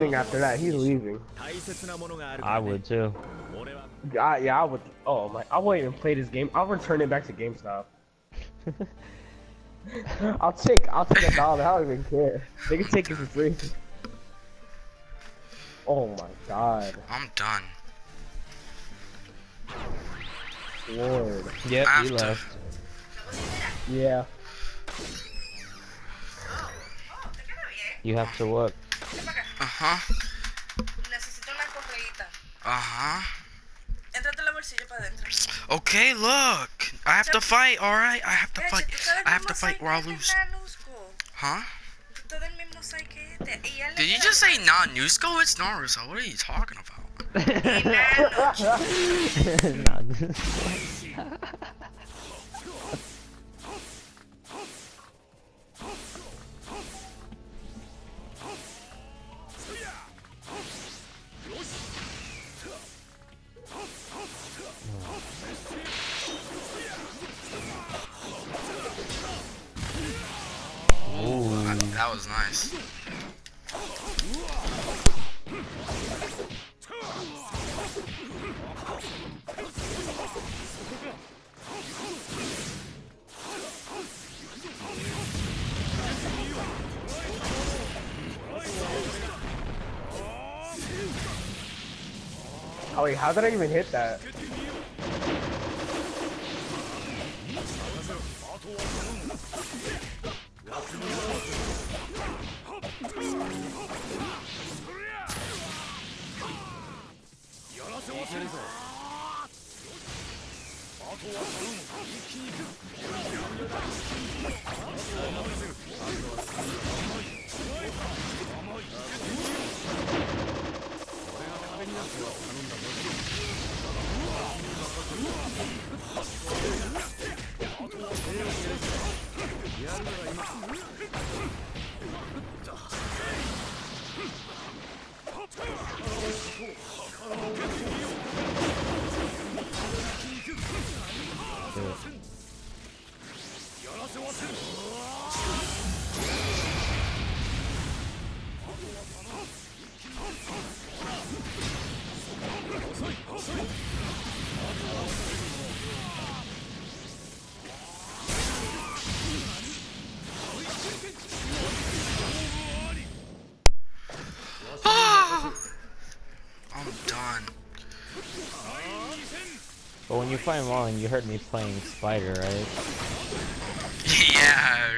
after that. He's leaving. I would too. I, yeah, I would. Oh my! I won't even play this game. I'll return it back to GameStop. I'll take. I'll take a dollar. I don't even care. They can take it for free. Oh my god. I'm done. Lord. Yep, he After. left. Yeah. You have to what? Uh huh. Necesito una correíta. Uh huh. Éntrate la bolsillo para adentro. Okay, look. I have to fight. All right. I have to fight. tú estás del I have to fight or I'll lose. Huh? Tú estás del mismo size que este. Y él le Did you just say non Nusco? It's Naruto. What are you talking about? was nice. Oh wait, how did I even hit that? やるなら今。But when you play Mullen, you heard me playing Spider, right? yeah.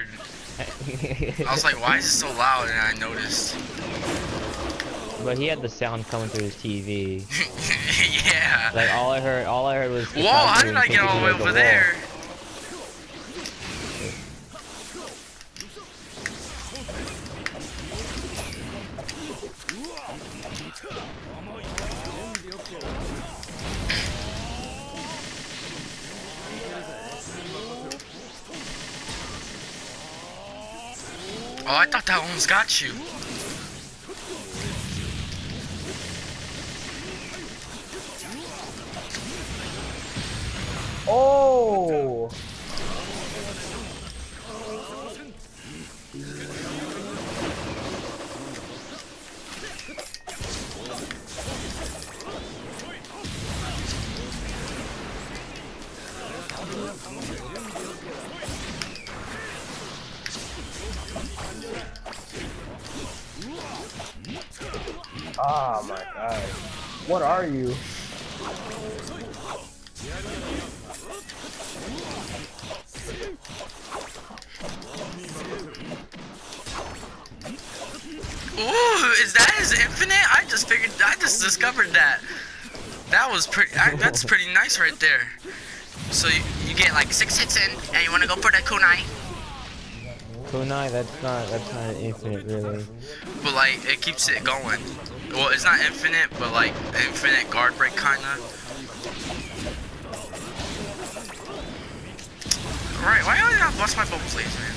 I was like, why is it so loud? And I noticed. but he had the sound coming through his TV. yeah. Like all I heard, all I heard was. Whoa, how did I get all the way over there? Oh, I thought that one's got you. Oh! Oh my god. What are you? Ooh, is that his infinite? I just figured, I just discovered that. That was pretty, I, that's pretty nice right there. So you, you get like six hits in, and you want to go for the kunai, Kunai, that's not, that's not infinite, really. but like it keeps it going. Well, it's not infinite, but like infinite guard break kinda. Alright, why don't you not bust my bubble please, man?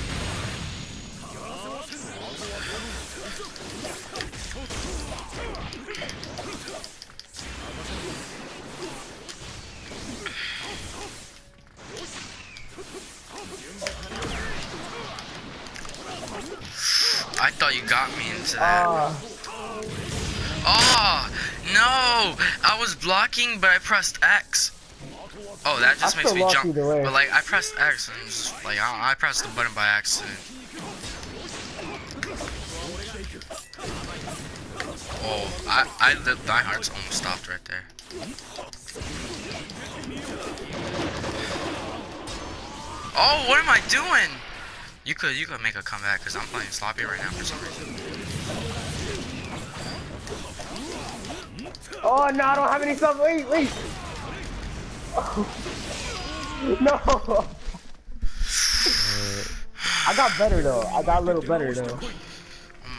I thought you got me into that. Ah. Ah. No, I was blocking, but I pressed X. Oh, that just I makes me jump. But like, I pressed X and just, like I, I pressed the button by accident. Oh, I, I, the, my heart's almost stopped right there. Oh, what am I doing? You could, you could make a comeback because I'm playing sloppy right now for some reason. Oh no, I don't have any stuff. Wait, wait. No. I got better though. I got a little better though. Oh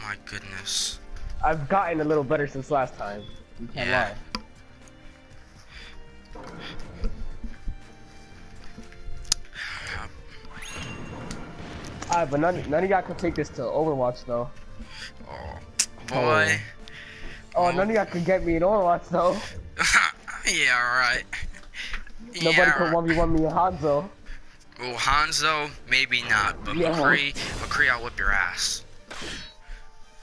my goodness. I've gotten a little better since last time. You can't Yeah. lie. Alright, but none, none of y'all can take this to Overwatch though. Oh, boy. Oh, Oh, none of y'all can get me in all Overwatch though. yeah, right. Nobody yeah, can right. 1v1 me in Hanzo. Well, Hanzo, maybe not, but Yeah. McCree, McCree, I'll whip your ass.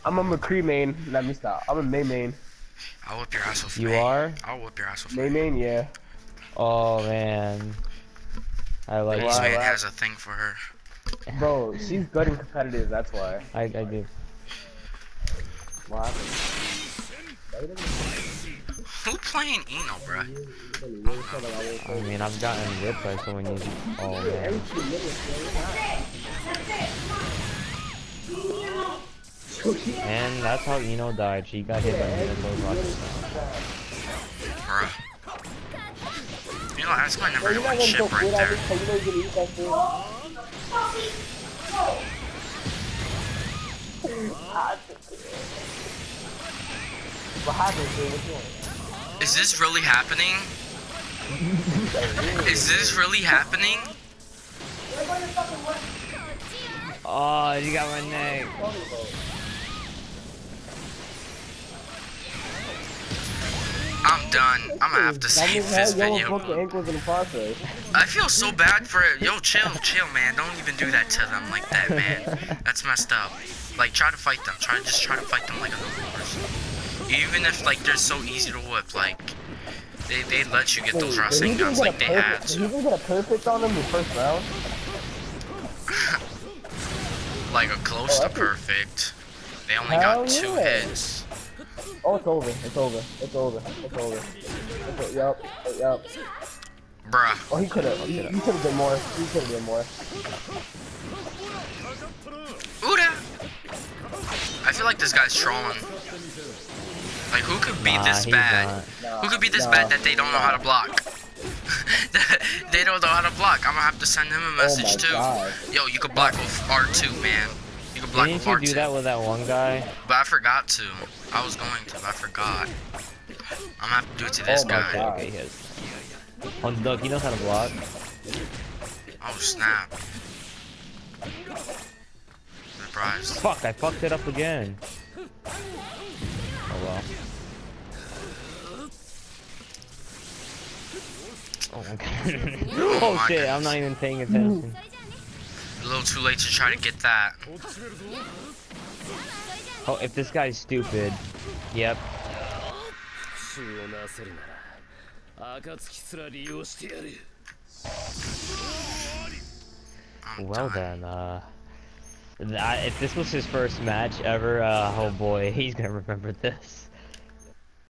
I'm a McCree main. Let me stop. I'm a Mei main. I'll whip your ass with You May. are? I'll whip your ass with Mei Mei. main, yeah. Oh man. I like This Why, man has a thing for her. Bro, she's good and competitive, that's why. I, I do. What happened? Who playing Eno, bruh? I mean, I've gotten whipped by someone using. Oh man. And that's how Eno died. She got hit by Nintendo's rocket sound. Bruh. You know, that's my number one ship right there. What happened, dude? What's wrong? Is this really happening? Is this really happening? Oh, you got my neck. I'm done. I'm gonna have to save this video. broken ankles in the process. I feel so bad for it. Yo, chill, chill, man. Don't even do that to them like that, man. That's messed up. Like, try to fight them. Try to just try to fight them like a normal person. Even if like they're so easy to whip, like they they let you get those Wait, he Rasengan just like they had. Did he just get a perfect on in the first round? Like a close Oh, to perfect. They only Hell got two yeah. hits. Oh, it's over. It's over. It's over. It's over. It's Yup. Yup. Bruh. Oh, he could have. He, he could have done more. He could have done more. Uda! I feel like this guy's trolling. Like, who could be Nah, this bad? not. Who could be this Nah. bad that they don't know how to block? they don't know how to block. I'm gonna have to send him a oh message oh too. God. Yo, you could block with R2, man. You could block Didn't with you R2. do that with that one guy? But I forgot to. I was going to, but I forgot. I'm gonna have to do it to this Oh my guy. God. Okay, he has. Oh, Doug, he knows how to block. Oh snap. Surprised. Fuck, I fucked it up again. Oh, oh oh shit, I'm not even paying attention. A little too late to try to get that. Oh, if this guy's stupid. Yep. Well then, uh... That, if this was his first match ever, uh, oh boy, he's gonna remember this.